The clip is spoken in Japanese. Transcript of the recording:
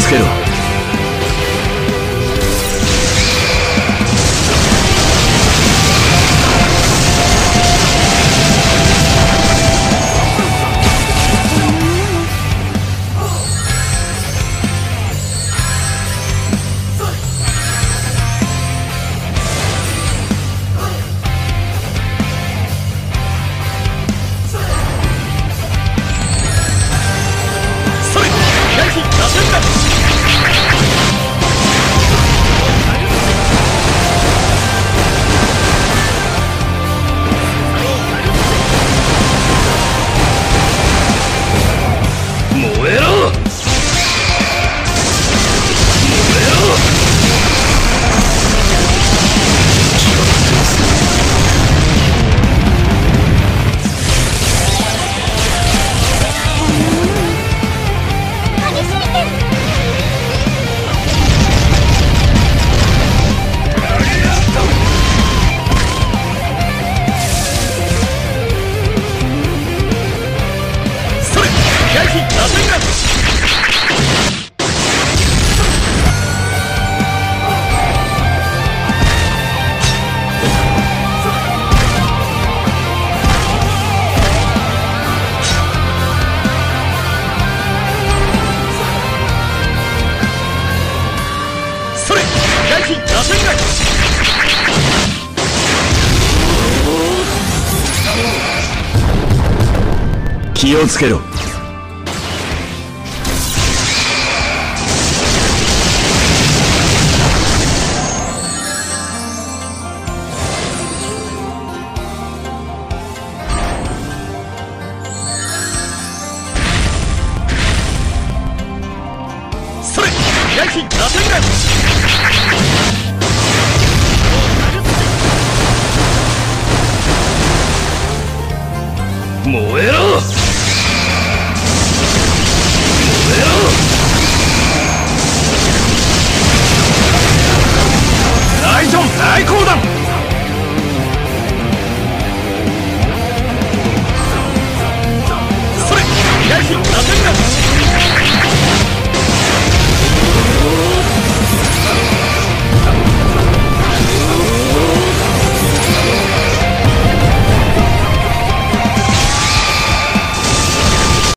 つけろ気をつけろ。な出せぐ